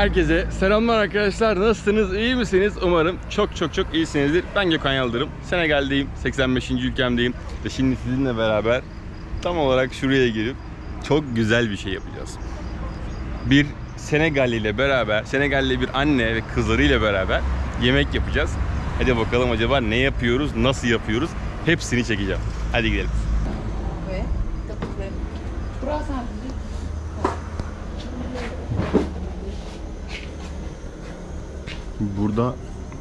Herkese selamlar arkadaşlar. Nasılsınız? İyi misiniz? Umarım çok çok çok iyisinizdir. Ben Gökhan Yıldırım. Senegal'deyim. 85. ülkemdeyim. Ve şimdi sizinle beraber tam olarak şuraya girip çok güzel bir şey yapacağız. Bir Senegalli ile beraber, Senegalli bir anne ve kızlarıyla beraber yemek yapacağız. Hadi bakalım acaba ne yapıyoruz, nasıl yapıyoruz? Hepsini çekeceğim. Hadi gidelim. Burada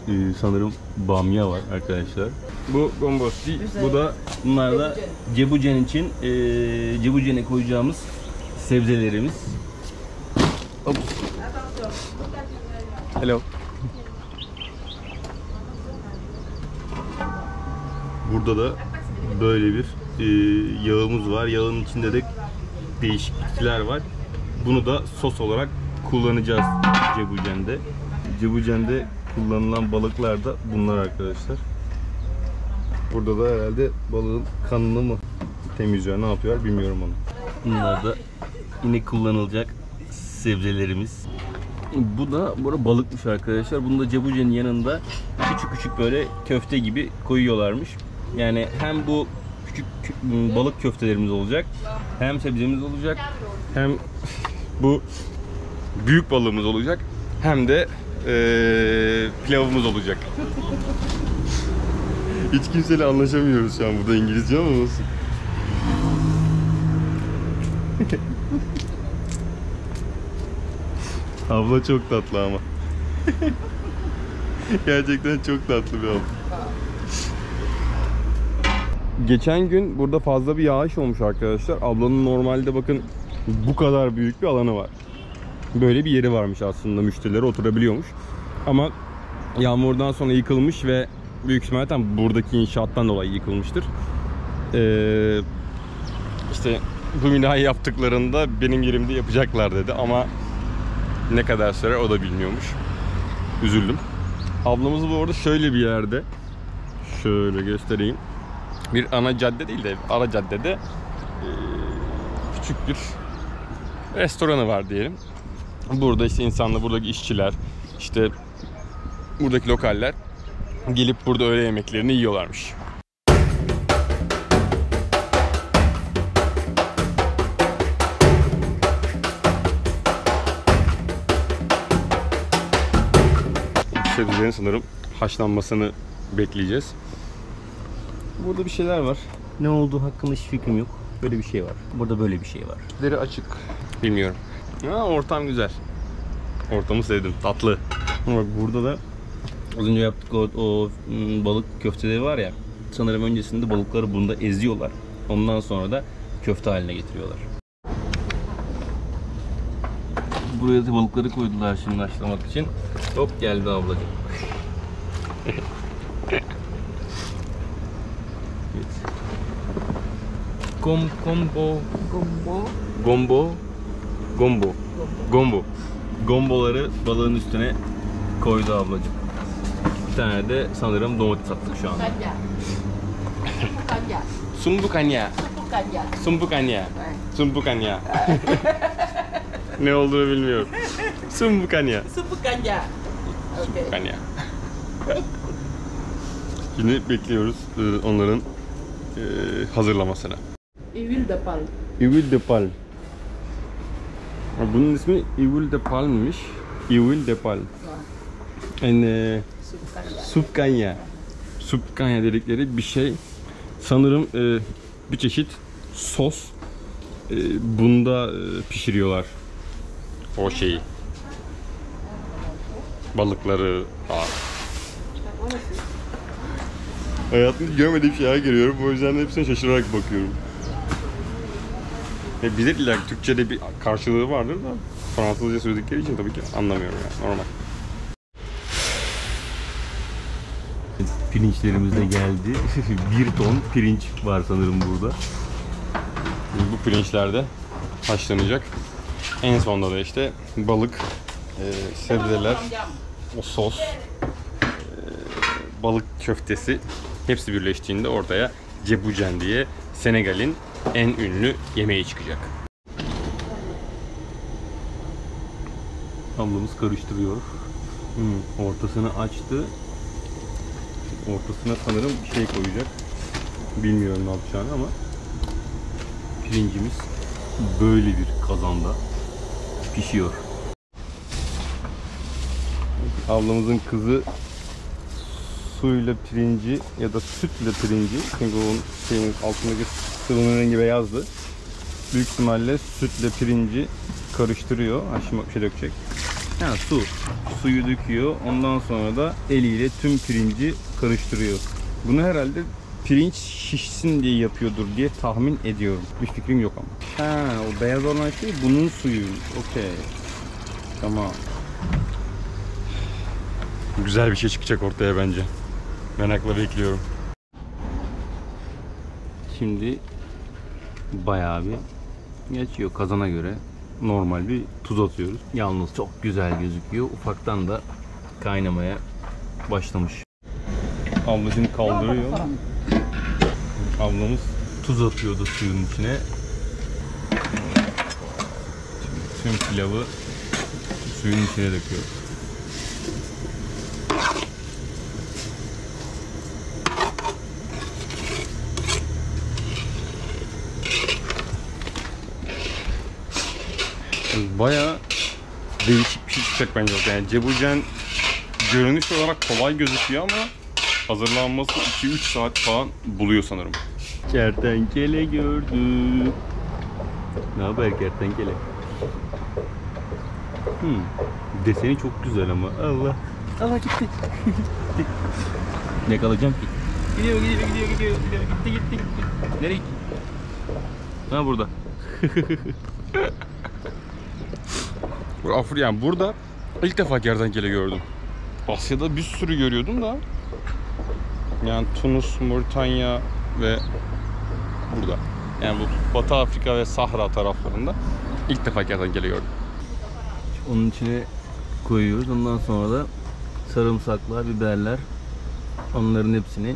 e, sanırım bamya var arkadaşlar. Bu gombosti, bu da bunlar da cebucen için e, cebucene koyacağımız sebzelerimiz. Hop. Hello. Burada da böyle bir e, yağımız var. Yağın içinde de değişik bitkiler var. Bunu da sos olarak kullanacağız cebucende. Cebucende kullanılan balıklar da bunlar arkadaşlar. Burada da herhalde balığın kanını mı temizliyor, ne yapıyor bilmiyorum onu. Bunlar da yine kullanılacak sebzelerimiz. Bu da burada balıkmış arkadaşlar. Bunu da cebucenin yanında küçük küçük böyle köfte gibi koyuyorlarmış. Yani hem bu küçük balık köftelerimiz olacak, hem sebzemiz olacak, hem bu büyük balığımız olacak, hem de eee, pilavımız olacak. Hiç kimseyle anlaşamıyoruz şu an burada İngilizce ama olsun. Abla çok tatlı ama. Gerçekten çok tatlı bir abla. Geçen gün burada fazla bir yağış olmuş arkadaşlar. Ablanın normalde bakın bu kadar büyük bir alanı var. Böyle bir yeri varmış aslında müşterileri oturabiliyormuş. Ama yağmurdan sonra yıkılmış ve büyük ihtimalle tam buradaki inşaattan dolayı yıkılmıştır. Ee, işte bu binayı yaptıklarında benim yerimde yapacaklar dedi ama ne kadar süre o da bilmiyormuş. Üzüldüm. Ablamız bu arada şöyle bir yerde. Şöyle göstereyim. Bir ana cadde değil de ara caddede eee, küçük bir restoranı var diyelim. Burada işte insanlar, buradaki işçiler, işte buradaki lokaller gelip burada öğle yemeklerini yiyorlarmış. Sebzelerin sanırım haşlanmasını bekleyeceğiz. Burada bir şeyler var. Ne olduğu hakkında hiç fikrim yok. Böyle bir şey var. Burada böyle bir şey var. Deri açık. Bilmiyorum. Ha, ortam güzel. Ortamı sevdim. Tatlı. Bak burada da az önce yaptık o, o mm, balık köfteleri var ya. Sanırım öncesinde balıkları bunda eziyorlar. Ondan sonra da köfte haline getiriyorlar. Buraya da balıkları koydular şimdi haşlamak için. Hop geldi ablacığım. Combo 곰보 gombo Gombo. Gombo. Gomboları balığın üstüne koydu ablacım. Bir tane de sanırım domates attık şu an. Kanya. Kanya. Sumbu kanya. Sumbu kanya. Ne olduğunu bilmiyorum. Sumbu kanya. Sumbu kanya. Şimdi bekliyoruz e, onların e, hazırlamasını. Evil de pal. Evil de pal. Bunun ismi Evil de Palm'miş. Evil de Palm. Yani e, Subkanya. Subkanya dedikleri bir şey. Sanırım e, bir çeşit sos. E, bunda e, pişiriyorlar. O şeyi. Balıkları falan. Hayatımda görmediğim şeye giriyorum. O yüzden hepsine şaşırarak bakıyorum. E bilir illa Türkçe'de bir karşılığı vardır da Fransızca söyledikleri için tabii ki anlamıyorum yani normal. Pirinçlerimiz de geldi. bir ton pirinç var sanırım burada. Bu pirinçler de haşlanacak. En sonunda da işte balık, e, sebzeler, o sos, e, balık köftesi hepsi birleştiğinde ortaya cebucen diye Senegal'in en ünlü yemeği çıkacak. Ablamız karıştırıyor. Hmm, ortasını açtı. Ortasına sanırım bir şey koyacak. Bilmiyorum ne yapacağını ama pirincimiz böyle bir kazanda pişiyor. Ablamızın kızı suyla pirinci ya da sütle pirinci çünkü onun şeyin altındaki sıvının rengi beyazdı. Büyük ihtimalle sütle pirinci karıştırıyor. Ha şimdi bir şey dökecek. Ha su. Suyu döküyor. Ondan sonra da eliyle tüm pirinci karıştırıyor. Bunu herhalde pirinç şişsin diye yapıyordur diye tahmin ediyorum. Bir fikrim yok ama. Ha o beyaz olan şey bunun suyuymuş. Okey. Tamam. Güzel bir şey çıkacak ortaya bence. Merakla bekliyorum. Şimdi bayağı bir geçiyor kazana göre normal bir tuz atıyoruz. Yalnız çok güzel gözüküyor. Ufaktan da kaynamaya başlamış. Abla şimdi kaldırıyor. Ablamız tuz atıyordu suyun içine. Şimdi tüm pilavı suyun içine döküyor. Baya değişik bir şey çıkacak bence. Yani cebucen görünüş olarak kolay gözüküyor ama hazırlanması 2-3 saat falan buluyor sanırım. Kertenkele gördüm. Ne haber kertenkele? Hmm. Deseni çok güzel ama. Allah. Allah gitti. gitti. ne kalacağım ki? Gidiyor gidiyor gidiyor gidiyor gidiyor. Gitti gitti gitti. Nereye gitti? Ha burada. Afur yani burada ilk defa kertenkele gördüm. Asya'da bir sürü görüyordum da. Yani Tunus, Moritanya ve burada. Yani bu Batı Afrika ve Sahra taraflarında ilk defa kertenkele gördüm. Onun içine koyuyoruz. Ondan sonra da sarımsaklar, biberler onların hepsini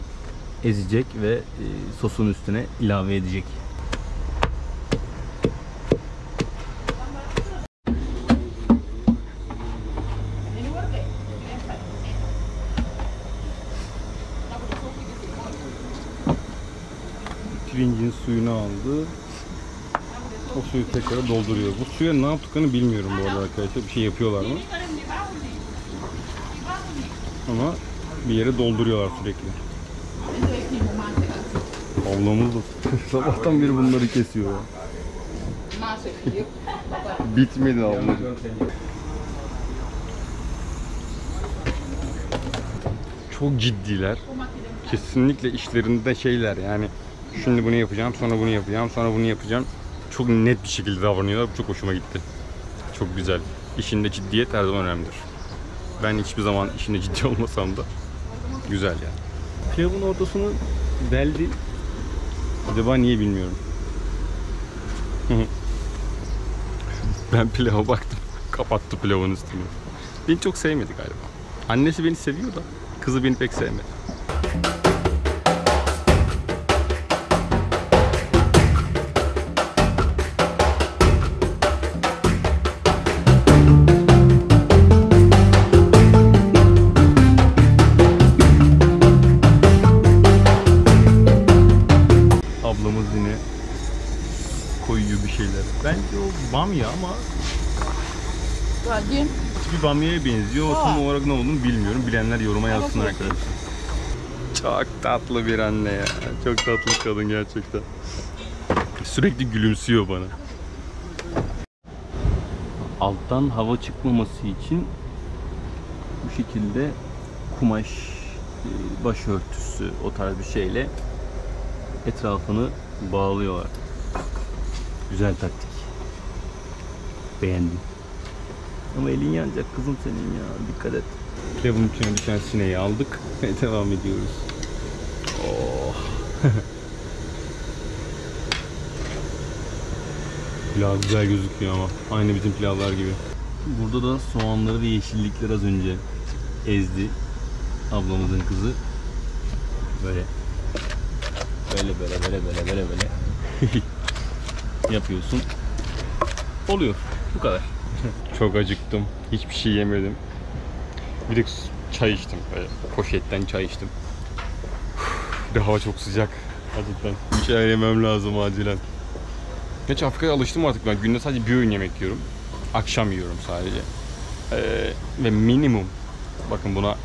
ezecek ve e, sosun üstüne ilave edecek. Pirincin suyunu aldı. O suyu tekrar dolduruyor. Bu suya ne yaptıklarını bilmiyorum bu arada arkadaşlar. Bir şey yapıyorlar mı? Ama bir yere dolduruyorlar sürekli. Ablamız da sabahtan beri bunları kesiyor. Bitmedi abla. Çok ciddiler. Kesinlikle işlerinde şeyler yani. Şimdi bunu yapacağım, sonra bunu yapacağım, sonra bunu yapacağım. Çok net bir şekilde davranıyorlar. Bu çok hoşuma gitti. Çok güzel. İşinde ciddiyet her zaman önemlidir. Ben hiçbir zaman işinde ciddi olmasam da güzel yani. Pilavın ortasını deldi. Acaba niye bilmiyorum. Ben pilava baktım. Kapattı pilavın üstünü. Beni çok sevmedi galiba. Annesi beni seviyor da kızı beni pek sevmedi. Bir bamyaya benziyor. O tam olarak ne olduğunu bilmiyorum. Bilenler yoruma yazsın arkadaşlar. Çok tatlı bir anne ya. Çok tatlı kadın gerçekten. Sürekli gülümsüyor bana. Alttan hava çıkmaması için bu şekilde kumaş, e, başörtüsü o tarz bir şeyle etrafını bağlıyorlar. Güzel taktik. Beğendim. Ama elin yanacak kızım senin ya. Dikkat et. Pilavın içine düşen sineği aldık ve devam ediyoruz. Oh. Pilav güzel gözüküyor ama. Aynı bizim pilavlar gibi. Burada da soğanları ve yeşillikleri az önce ezdi. Ablamızın kızı. Böyle. Böyle böyle böyle böyle böyle böyle. yapıyorsun. Oluyor. Bu kadar. Çok acıktım. Hiçbir şey yemedim. De çay içtim. Böyle poşetten çay içtim. Bir hava çok sıcak. Acıktan. Bir şeyler yemem lazım acilen. Geç Afrika'ya alıştım artık ben. Günde sadece bir öğün yemek yiyorum. Akşam yiyorum sadece. Ee, ve minimum bakın buna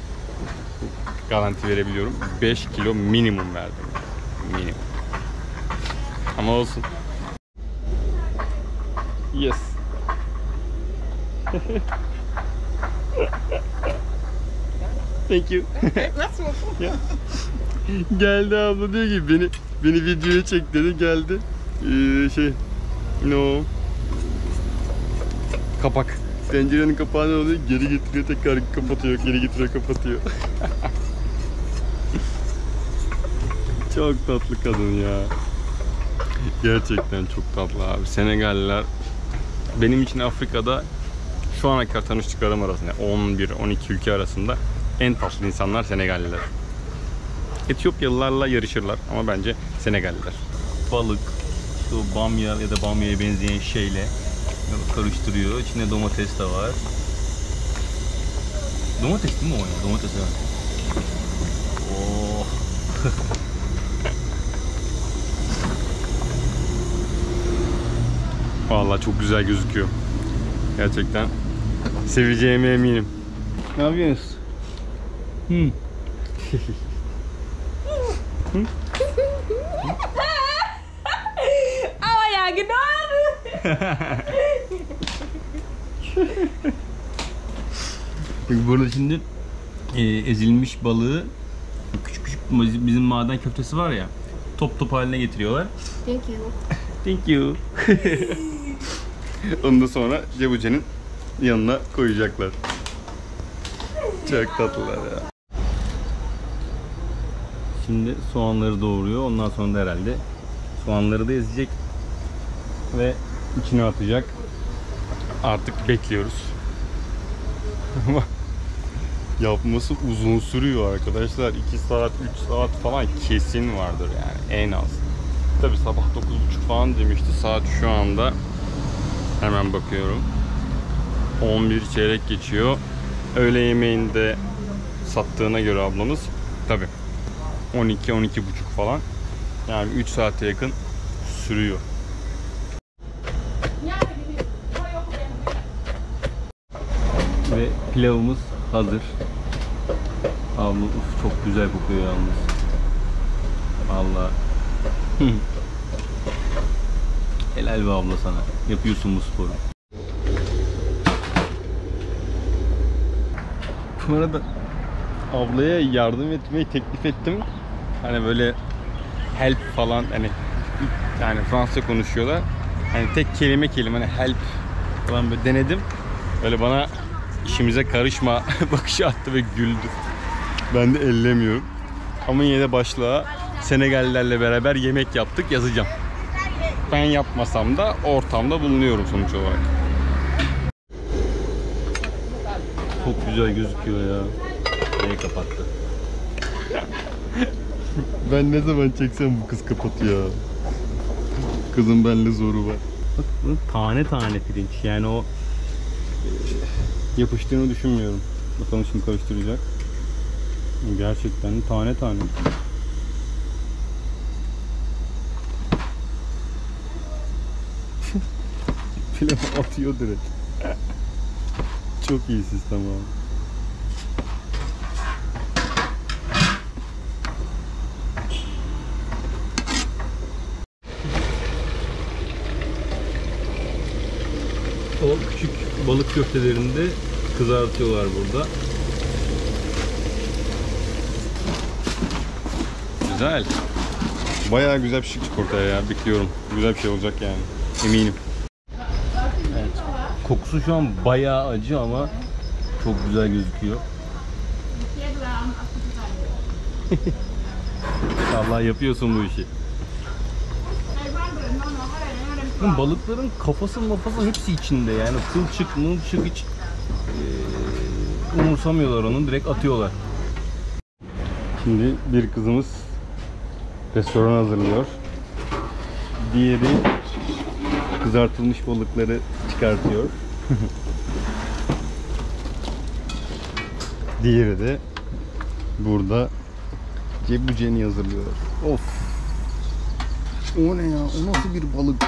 garanti verebiliyorum. 5 kilo minimum verdim. Minimum. Ama olsun. Yes. Thank you. Ya. geldi abla diyor ki beni beni videoya çek dedi geldi. Ee, şey no kapak tencerenin kapağı ne oluyor geri getiriyor tekrar kapatıyor geri getiriyor kapatıyor. çok tatlı kadın ya. Gerçekten çok tatlı abi. Senegalliler benim için Afrika'da şu ana kadar tanıştıklarım arasında 11-12 ülke arasında en tatlı insanlar Senegalliler. Etiyopyalılarla yarışırlar ama bence Senegalliler. Balık, işte bamya ya da bamyaya benzeyen şeyle karıştırıyor. İçinde domates de var. Domates değil mi o ya? Domates evet. Oh. Vallahi çok güzel gözüküyor. Gerçekten seveceğime eminim. Ne yapıyorsunuz? Hmm. Oh ya gedaan. Burada şimdi e, ezilmiş balığı küçük küçük bizim maden köftesi var ya top top haline getiriyorlar. Thank you. Thank you. Onu da sonra Cebuce'nin yanına koyacaklar. Çok tatlılar ya. Şimdi soğanları doğuruyor. Ondan sonra da herhalde soğanları da ezecek ve içine atacak. Artık bekliyoruz. Ama yapması uzun sürüyor arkadaşlar. 2 saat, 3 saat falan kesin vardır yani en az. Tabi sabah 9.30 falan demişti. Saat şu anda hemen bakıyorum. 11 çeyrek geçiyor. Öğle yemeğinde sattığına göre ablamız tabi 12 12 buçuk falan. Yani 3 saate yakın sürüyor. Ve pilavımız hazır. Abla uf, çok güzel kokuyor yalnız. Vallahi Helal be abla sana. Yapıyorsun bu sporu. Bu arada ablaya yardım etmeyi teklif ettim. Hani böyle help falan hani yani Fransızca konuşuyorlar. Hani tek kelime kelime hani help falan böyle denedim. Böyle bana işimize karışma bakışı attı ve güldü. Ben de ellemiyorum. Ama yine de başlığa Senegallilerle beraber yemek yaptık yazacağım. Ben yapmasam da ortamda bulunuyorum sonuç olarak. Çok güzel gözüküyor ya. Neyi kapattı? ben ne zaman çeksem bu kız kapatıyor. Kızın benimle zoru var. Bak bu tane tane pirinç. Yani o e, yapıştığını düşünmüyorum. Bakalım şimdi karıştıracak. Gerçekten tane tane. Pilav atıyor direkt. Çok iyi sistem abi. O küçük balık köftelerini de kızartıyorlar burada. Güzel. Bayağı güzel bir şey çık ortaya ya. Bekliyorum. Güzel bir şey olacak yani. Eminim. Kokusu şu an bayağı acı ama çok güzel gözüküyor. Allah yapıyorsun bu işi. Bu balıkların kafası mafası hepsi içinde yani kılçık mılçık hiç eee, umursamıyorlar onu direkt atıyorlar. Şimdi bir kızımız restoran hazırlıyor. Diğeri kızartılmış balıkları çıkartıyor. Diğeri de burada cebuceni hazırlıyor. Of. O ne ya? O nasıl bir balık?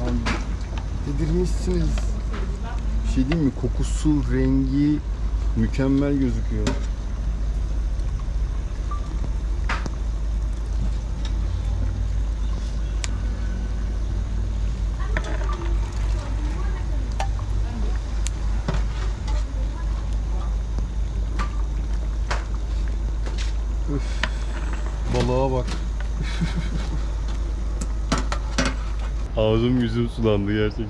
Lan dedirmişsiniz. Bir şey değil mi? Kokusu, rengi mükemmel gözüküyor. Ağzım yüzüm sulandı gerçekten.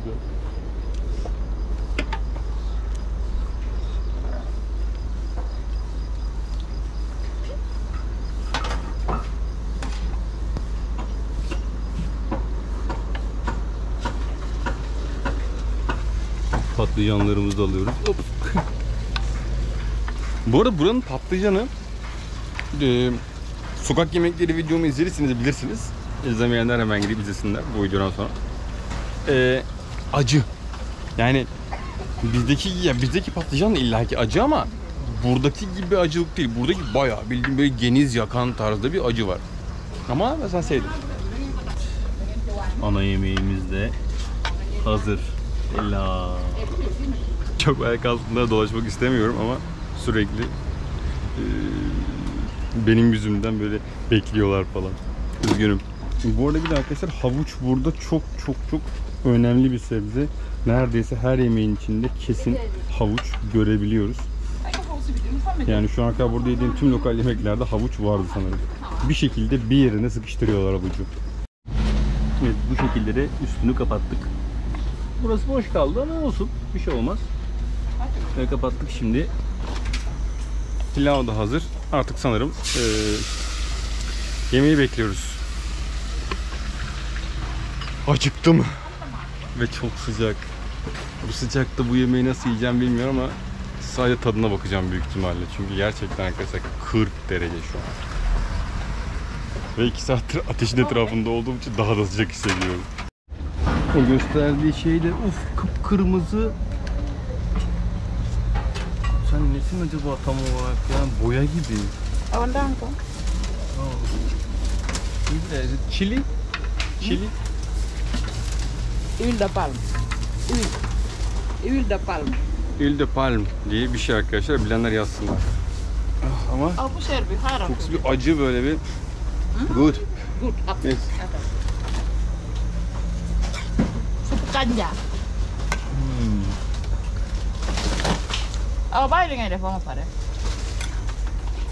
Patlıcanlarımızı da alıyoruz. Hop. Bu arada buranın patlıcanı e, sokak yemekleri videomu izlediyseniz bilirsiniz. İzlemeyenler hemen gidip izlesinler bu videodan sonra. E, acı. Yani bizdeki ya bizdeki patlıcan da illaki acı ama buradaki gibi acılık değil. Buradaki bayağı bildiğim böyle geniz yakan tarzda bir acı var. Ama ben sevdim. Ana yemeğimiz de hazır. Ella. Çok ayak altında dolaşmak istemiyorum ama sürekli eee, benim yüzümden böyle bekliyorlar falan. Üzgünüm. Bu arada bir de arkadaşlar havuç burada çok çok çok önemli bir sebze. Neredeyse her yemeğin içinde kesin havuç görebiliyoruz. Yani şu ana kadar burada yediğim tüm lokal yemeklerde havuç vardı sanırım. Bir şekilde bir yerine sıkıştırıyorlar havucu. Evet bu şekilde de üstünü kapattık. Burası boş kaldı ama olsun. Bir şey olmaz. Ve kapattık şimdi. Pilav da hazır. Artık sanırım eee yemeği bekliyoruz. Acıktım. Ve çok sıcak. Bu sıcakta bu yemeği nasıl yiyeceğim bilmiyorum ama sadece tadına bakacağım büyük ihtimalle. Çünkü gerçekten arkadaşlar 40 derece şu an. Ve 2 saattir ateşin etrafında olduğum için daha da sıcak hissediyorum. O gösterdiği şey de uf kıpkırmızı. Sen nesin acaba tam olarak ya? Boya gibi. Awandanko. Çili. Çili. Huile de palme. Huile. Huile de palme. Huile de palm diye bir şey arkadaşlar. Bilenler yazsınlar. Ah, Ama Oh, bu serbi. Harap. kokusu bir acı böyle bir. Good. Good. Yes. Sup kanja. Oh, baik dengan dia faham apa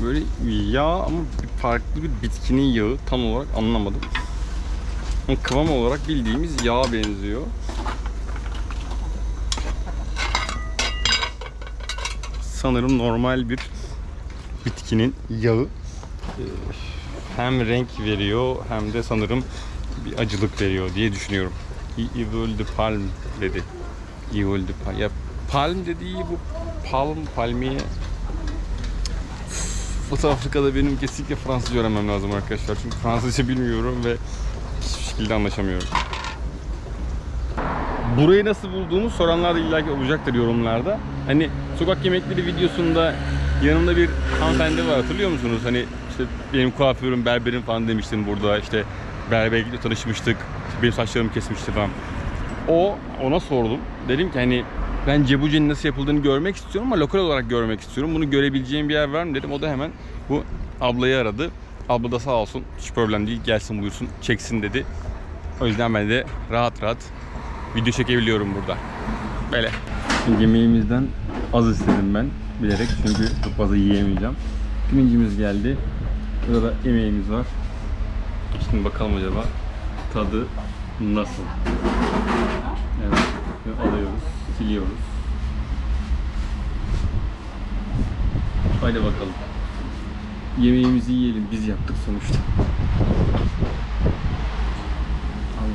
Böyle yağ ama bir farklı bir bitkinin yağı tam olarak anlamadım. Kıvam olarak bildiğimiz yağa benziyor. Sanırım normal bir bitkinin yağı Ee, hem renk veriyor hem de sanırım bir acılık veriyor diye düşünüyorum. Evil the palm dedi. Evil the palm. Ya palm dediği bu palm, palmiye Batı Afrika'da benim kesinlikle Fransızca öğrenmem lazım arkadaşlar. Çünkü Fransızca bilmiyorum ve şekilde anlaşamıyorum. Burayı nasıl bulduğumu soranlar da illaki olacaktır yorumlarda. Hani sokak yemekleri videosunda yanımda bir hanımefendi var hatırlıyor musunuz? Hani işte benim kuaförüm, berberim falan demiştim burada işte berberlikle tanışmıştık. Benim saçlarımı kesmişti falan. O ona sordum. Dedim ki hani ben cebucenin nasıl yapıldığını görmek istiyorum ama lokal olarak görmek istiyorum. Bunu görebileceğim bir yer var mı dedim. O da hemen bu ablayı aradı. Abla da sağ olsun hiç problem değil gelsin buyursun çeksin dedi. O yüzden ben de rahat rahat video çekebiliyorum burada. Böyle. Yemeğimizden az istedim ben bilerek çünkü çok fazla yiyemeyeceğim. Pirincimiz geldi. Burada da yemeğimiz var. Şimdi bakalım acaba tadı nasıl? Evet. Alıyoruz, siliyoruz. Haydi bakalım. Yemeğimizi yiyelim. Biz yaptık sonuçta. Abi,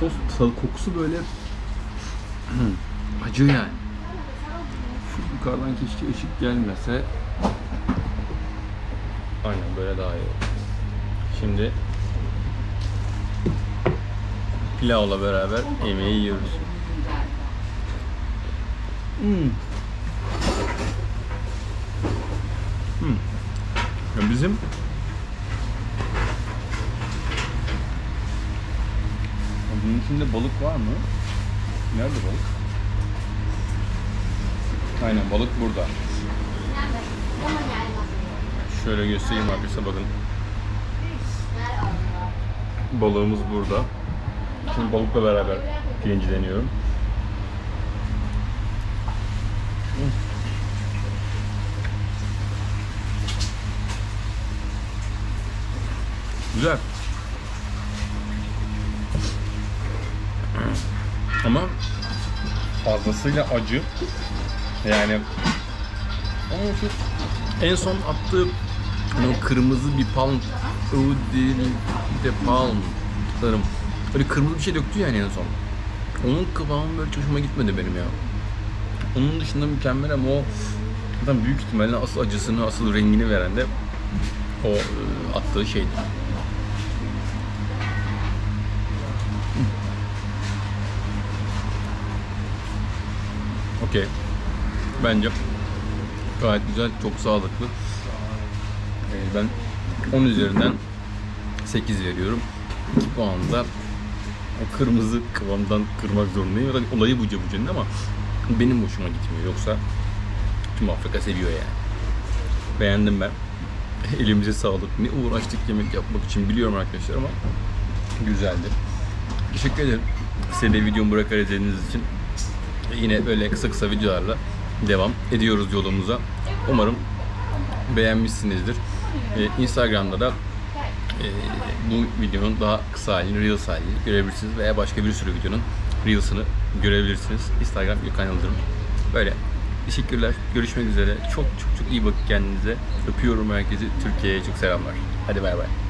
sos tadı kokusu böyle acı yani. Şu yukarıdan keşke ışık gelmese. Aynen böyle daha iyi olur. Şimdi pilavla beraber yemeği yiyoruz. Hmm. Bizim Bunun içinde balık var mı? Nerede balık? Aynen balık burada. Şöyle göstereyim arkadaşlar bakın. Balığımız burada. Şimdi balıkla beraber pirinci deniyorum. Güzel. Ama fazlasıyla acı. Yani en son attığı hani o kırmızı bir palm Udil de palm sanırım. Böyle kırmızı bir şey döktü yani en son. Onun kıvamı böyle hoşuma gitmedi benim ya. Onun dışında mükemmel ama o zaten büyük ihtimalle asıl acısını, asıl rengini veren de o e, attığı şeydi. Okey. Bence gayet güzel, çok sağlıklı. Ee, ben 10 üzerinden 8 veriyorum. 2 puan da o kırmızı kıvamdan kırmak zorundayım. Zaten olayı bu bucanın ama benim hoşuma gitmiyor. Yoksa tüm Afrika seviyor yani. Beğendim ben. Elimize sağlık. Ne uğraştık yemek yapmak için biliyorum arkadaşlar ama güzeldi. Teşekkür ederim. Size de videomu bırakarak izlediğiniz için. Yine böyle kısa kısa videolarla devam ediyoruz yolumuza. Umarım beğenmişsinizdir. Ee, Instagram'da da e, bu videonun daha kısa halini, Reels halini görebilirsiniz veya başka bir sürü videonun Reels'ını görebilirsiniz. Instagram Gökhan Yıldırım. Böyle. Teşekkürler. Görüşmek üzere. Çok çok çok iyi bakın kendinize. Öpüyorum herkesi. Türkiye'ye çok selamlar. Hadi bay bay.